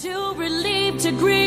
To relieve, to grieve.